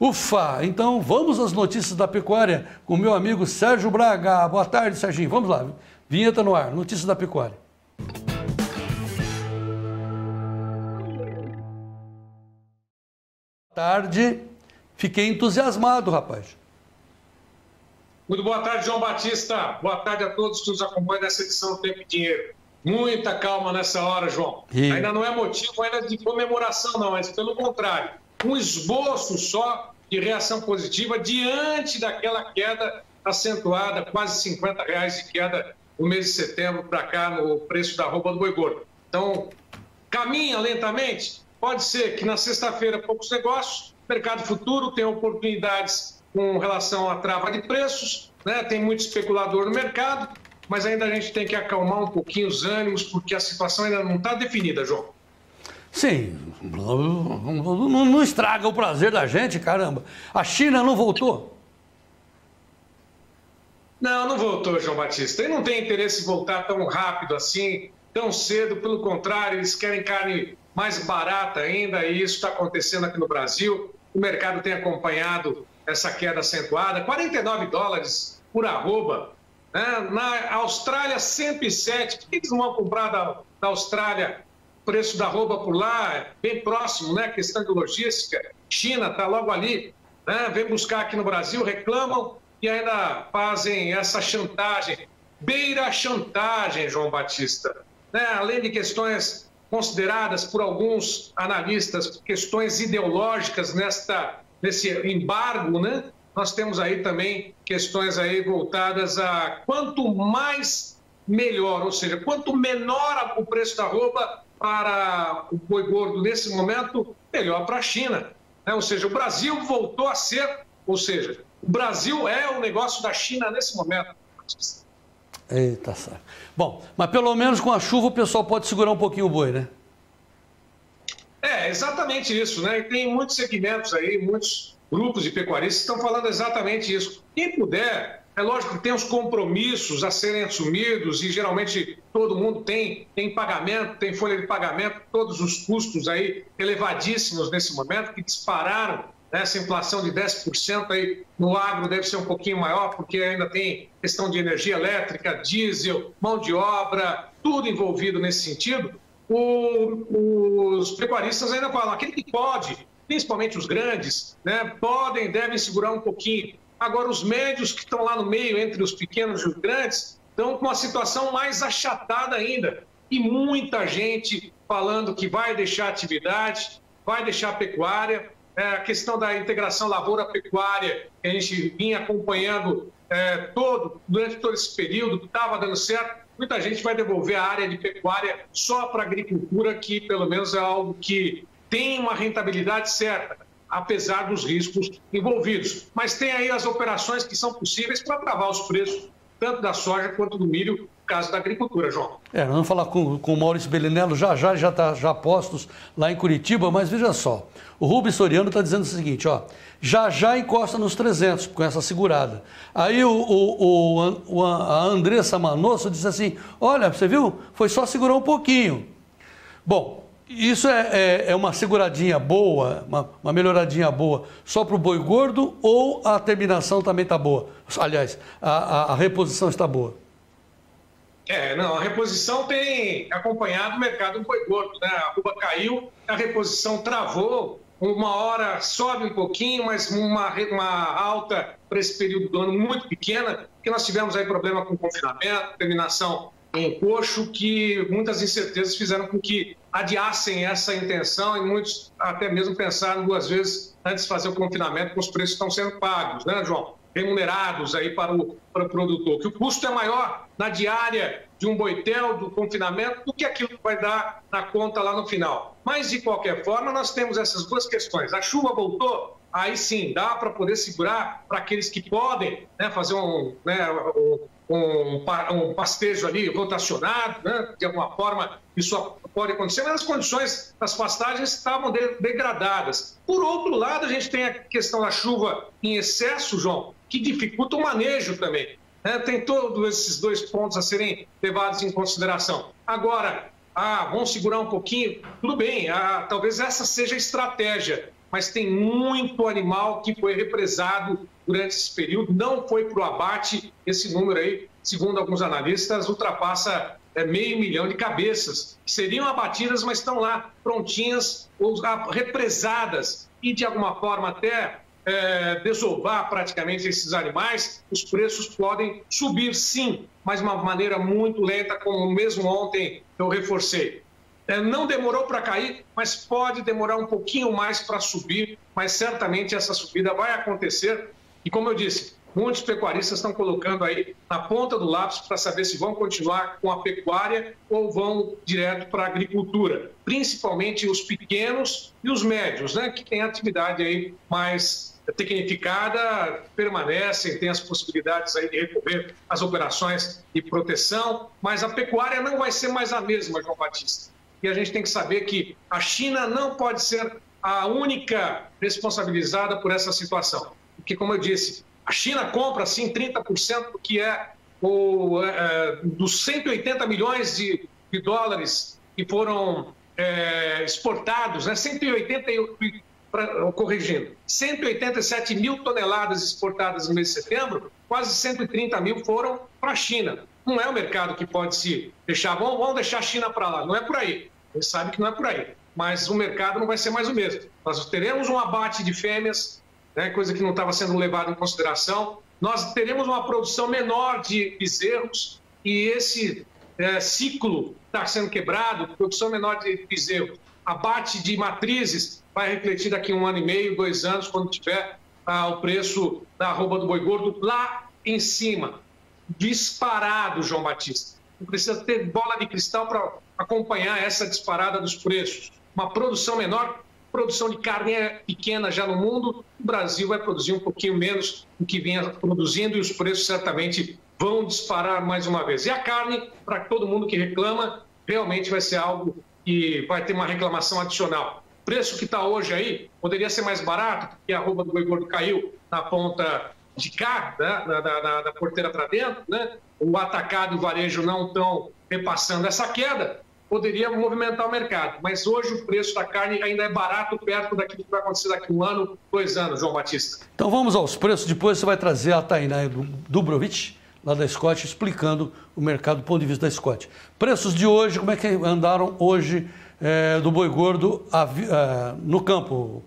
Ufa! Então vamos às notícias da pecuária com o meu amigo Sérgio Braga. Boa tarde, Serginho. Vamos lá. Vinheta no ar. Notícias da pecuária. Boa tarde. Fiquei entusiasmado, rapaz. Muito boa tarde, João Batista. Boa tarde a todos que nos acompanham nessa edição do Tempo e Dinheiro. Muita calma nessa hora, João. E... Ainda não é motivo ainda de comemoração, não, mas pelo contrário, um esboço só de reação positiva diante daquela queda acentuada, quase 50 reais de queda no mês de setembro para cá no preço da roupa do boi gordo. Então, caminha lentamente? Pode ser que na sexta-feira poucos negócios, mercado futuro tem oportunidades com relação à trava de preços, né? tem muito especulador no mercado, mas ainda a gente tem que acalmar um pouquinho os ânimos, porque a situação ainda não está definida, João. Sim, não, não estraga o prazer da gente, caramba. A China não voltou? Não, não voltou, João Batista. E não tem interesse em voltar tão rápido assim, tão cedo. Pelo contrário, eles querem carne mais barata ainda, e isso está acontecendo aqui no Brasil. O mercado tem acompanhado essa queda acentuada, 49 dólares por arroba. Né? Na Austrália, 107. Por que eles não vão comprar da, da Austrália preço da roupa por lá, bem próximo, né? Questão de logística. China está logo ali, né? Vem buscar aqui no Brasil, reclamam e ainda fazem essa chantagem. Beira chantagem, João Batista. Né? Além de questões consideradas por alguns analistas questões ideológicas nesta, nesse embargo, né? Nós temos aí também questões aí voltadas a quanto mais melhor, ou seja, quanto menor o preço da roupa, para o boi gordo nesse momento, melhor para a China. Né? Ou seja, o Brasil voltou a ser, ou seja, o Brasil é o negócio da China nesse momento. Eita, saco. Bom, mas pelo menos com a chuva o pessoal pode segurar um pouquinho o boi, né? É, exatamente isso, né? E tem muitos segmentos aí, muitos grupos de pecuaristas que estão falando exatamente isso. Quem puder é lógico que tem os compromissos a serem assumidos e geralmente todo mundo tem, tem pagamento, tem folha de pagamento, todos os custos aí elevadíssimos nesse momento que dispararam. Né? Essa inflação de 10% aí no agro deve ser um pouquinho maior, porque ainda tem questão de energia elétrica, diesel, mão de obra, tudo envolvido nesse sentido. O, os pecuaristas ainda falam, aquele que pode, principalmente os grandes, né, podem, devem segurar um pouquinho. Agora, os médios que estão lá no meio, entre os pequenos e os grandes, estão com uma situação mais achatada ainda. E muita gente falando que vai deixar atividade, vai deixar a pecuária. É, a questão da integração lavoura-pecuária, que a gente vinha acompanhando é, todo, durante todo esse período, estava dando certo. Muita gente vai devolver a área de pecuária só para a agricultura, que pelo menos é algo que tem uma rentabilidade certa apesar dos riscos envolvidos. Mas tem aí as operações que são possíveis para travar os preços, tanto da soja quanto do milho, no caso da agricultura, João. É, vamos falar com, com o Maurício Belinello já já, já está já postos lá em Curitiba, mas veja só, o Rubens Soriano está dizendo o seguinte, ó, já já encosta nos 300 com essa segurada. Aí o, o, o, a Andressa Manosso disse assim, olha, você viu, foi só segurar um pouquinho. Bom, isso é, é, é, uma seguradinha boa, uma, uma melhoradinha boa, só para o boi gordo ou a terminação também está boa? Aliás, a, a, a, reposição está boa? É, não, a reposição tem acompanhado o mercado do boi gordo, né? A ruba caiu, a reposição travou, uma hora sobe um pouquinho, mas uma, uma alta para esse período do ano muito pequena, porque nós tivemos aí problema com confinamento, terminação em coxo, que muitas incertezas fizeram com que adiassem essa intenção e muitos até mesmo pensaram duas vezes antes de fazer o confinamento, que os preços estão sendo pagos, né, João? Remunerados aí para o, para o produtor, que o custo é maior na diária de um boitel, do confinamento, do que aquilo que vai dar na conta lá no final. Mas, de qualquer forma, nós temos essas duas questões. A chuva voltou, aí sim, dá para poder segurar para aqueles que podem né, fazer um, né, um, um pastejo ali rotacionado, né? de alguma forma isso pode acontecer, mas as condições das pastagens estavam degradadas. Por outro lado, a gente tem a questão da chuva em excesso, João, que dificulta o manejo também. Né? Tem todos esses dois pontos a serem levados em consideração. Agora, ah, vamos segurar um pouquinho, tudo bem, ah, talvez essa seja a estratégia mas tem muito animal que foi represado durante esse período, não foi para o abate. Esse número aí, segundo alguns analistas, ultrapassa é, meio milhão de cabeças que seriam abatidas, mas estão lá prontinhas ou represadas e de alguma forma até é, desovar praticamente esses animais, os preços podem subir sim, mas de uma maneira muito lenta, como mesmo ontem eu reforcei. É, não demorou para cair, mas pode demorar um pouquinho mais para subir, mas certamente essa subida vai acontecer. E como eu disse, muitos pecuaristas estão colocando aí na ponta do lápis para saber se vão continuar com a pecuária ou vão direto para a agricultura, principalmente os pequenos e os médios, né, que têm atividade aí mais tecnificada, permanecem, têm as possibilidades aí de recorrer às operações de proteção, mas a pecuária não vai ser mais a mesma, João Batista. E a gente tem que saber que a China não pode ser a única responsabilizada por essa situação. Porque, como eu disse, a China compra, sim, 30% do que é o, é, dos 180 milhões de, de dólares que foram é, exportados, né? 180, pra, corrigindo, 187 mil toneladas exportadas no mês de setembro, quase 130 mil foram para a China. Não é um mercado que pode se deixar, vamos, vamos deixar a China para lá, não é por aí. Gente sabe que não é por aí. Mas o mercado não vai ser mais o mesmo. Nós teremos um abate de fêmeas né, coisa que não estava sendo levada em consideração. Nós teremos uma produção menor de bezerros e esse é, ciclo está sendo quebrado, produção menor de bezerros. Abate de matrizes vai refletir daqui um ano e meio, dois anos, quando tiver ah, o preço da arroba do boi gordo lá em cima, disparado, João Batista. Não precisa ter bola de cristal para acompanhar essa disparada dos preços. Uma produção menor produção de carne é pequena já no mundo, o Brasil vai produzir um pouquinho menos do que vinha produzindo e os preços certamente vão disparar mais uma vez. E a carne, para todo mundo que reclama, realmente vai ser algo que vai ter uma reclamação adicional. Preço que está hoje aí poderia ser mais barato, porque a roupa do boi gordo caiu na ponta de cá, né, da, da, da porteira para dentro, né? o atacado e o varejo não estão repassando essa queda, poderia movimentar o mercado. Mas hoje o preço da carne ainda é barato perto daquilo que vai acontecer daqui um ano, dois anos, João Batista. Então vamos aos preços. Depois você vai trazer a Tainá Dubrovich, lá da Scott, explicando o mercado do ponto de vista da Scott. Preços de hoje, como é que andaram hoje é, do boi gordo a, a, no campo,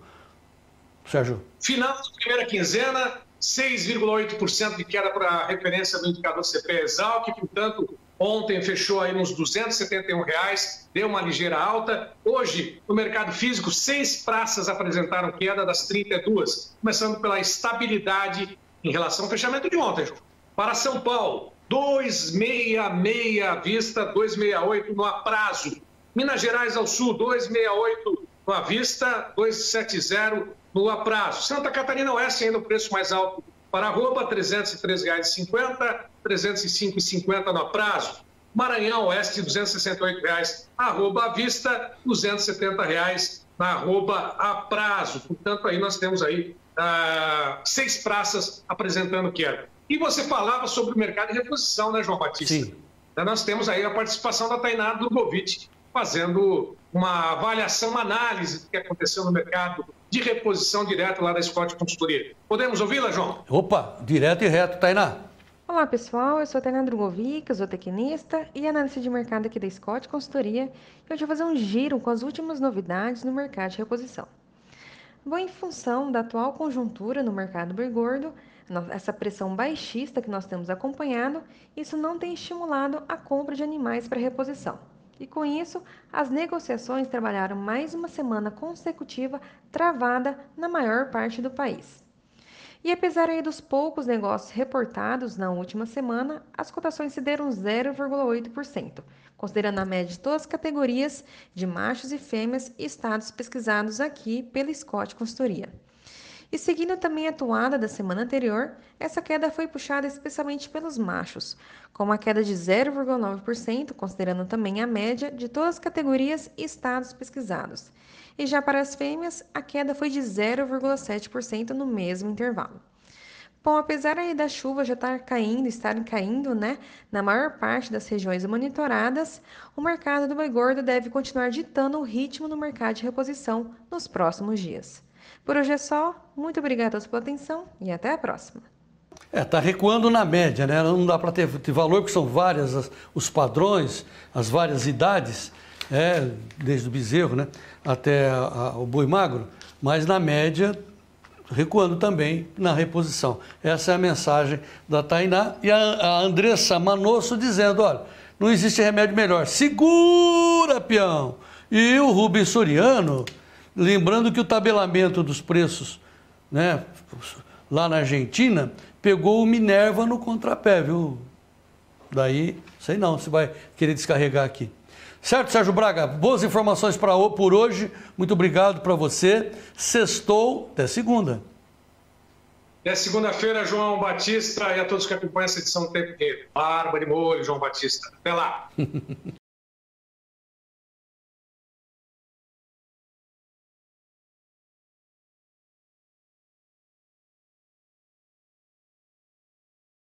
Sérgio? Final da primeira quinzena, 6,8% de queda para a referência do indicador CPE Exalc, portanto, Ontem fechou aí nos 271 reais, deu uma ligeira alta. Hoje, no mercado físico, seis praças apresentaram queda das 32, começando pela estabilidade em relação ao fechamento de ontem. Para São Paulo, 266 à vista, 268 no aprazo. Minas Gerais ao sul, 268 no à vista, 270 no aprazo. Santa Catarina Oeste ainda o preço mais alto para arroba, R$ 303,50, R$ 305,50 no prazo. Maranhão Oeste, R$ 268,00 arroba à vista, R$ 270,00 na arroba a prazo. Portanto, aí nós temos aí ah, seis praças apresentando queda. E você falava sobre o mercado de reposição, né, João Batista? Sim. Então, nós temos aí a participação da Tainá Drogovic fazendo uma avaliação, uma análise do que aconteceu no mercado de reposição direta lá da Scott Consultoria. Podemos ouvi-la, João? Opa, direto e reto, Tainá. Olá pessoal, eu sou a Tainá Drogovic, zootecnista e analista de mercado aqui da Scott Consultoria e hoje vou fazer um giro com as últimas novidades no mercado de reposição. Bom, em função da atual conjuntura no mercado boi gordo, essa pressão baixista que nós temos acompanhado, isso não tem estimulado a compra de animais para reposição. E com isso, as negociações trabalharam mais uma semana consecutiva travada na maior parte do país. E apesar aí dos poucos negócios reportados na última semana, as cotações se deram 0,8%, considerando a média de todas as categorias de machos e fêmeas e estados pesquisados aqui pela Scott Consultoria. E seguindo também a toada da semana anterior, essa queda foi puxada especialmente pelos machos, com uma queda de 0,9%, considerando também a média de todas as categorias e estados pesquisados. E já para as fêmeas, a queda foi de 0,7% no mesmo intervalo. Bom, apesar aí da chuva já estar caindo, estarem caindo, né, na maior parte das regiões monitoradas, o mercado do boi gordo deve continuar ditando o ritmo no mercado de reposição nos próximos dias. Por hoje é só. Muito obrigada pela atenção e até a próxima. É, está recuando na média, né? Não dá para ter, ter, valor, porque são várias as, os padrões, as várias idades, é, desde o bezerro né, até a, a, o boi magro, mas na média recuando também na reposição. Essa é a mensagem da Tainá e a, a Andressa Manosso dizendo, olha, não existe remédio melhor. Segura, peão! E o Rubens Soriano, lembrando que o tabelamento dos preços né, lá na Argentina pegou o Minerva no contrapé, viu? Daí, sei não, se vai querer descarregar aqui. Certo, Sérgio Braga? Boas informações para por hoje. Muito obrigado para você. Sextou, até segunda. Até segunda-feira, João Batista e a todos que acompanham essa edição do Tempo Inteiro. Barba de molho, João Batista. Até lá.